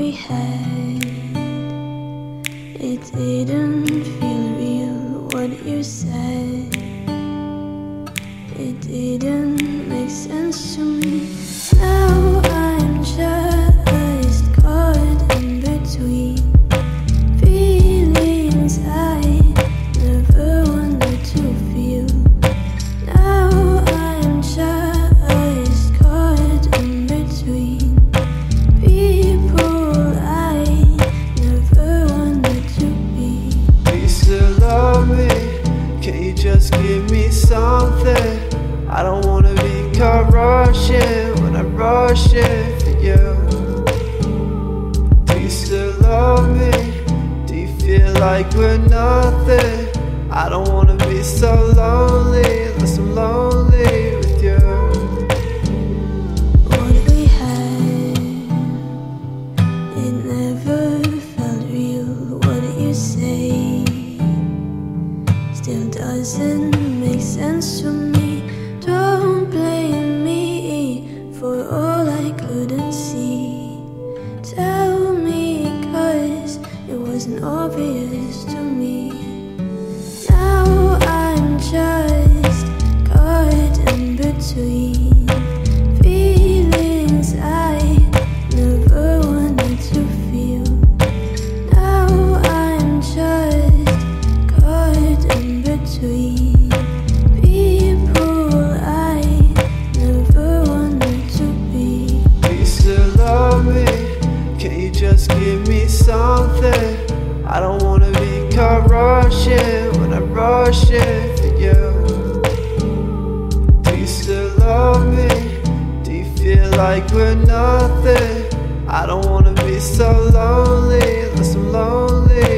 had, it didn't feel real what you said. It didn't make sense to me. Just give me something? I don't wanna be caught rushing when I'm rushing for you. Do you still love me? Do you feel like we're nothing? I don't wanna be so lonely still doesn't make sense to me. Don't blame me for all I couldn't see. Tell me, cause it wasn't obvious to me. Now I'm just caught in between Do you still love me? Do you feel like we're nothing? I don't wanna be so lonely, I'm lonely.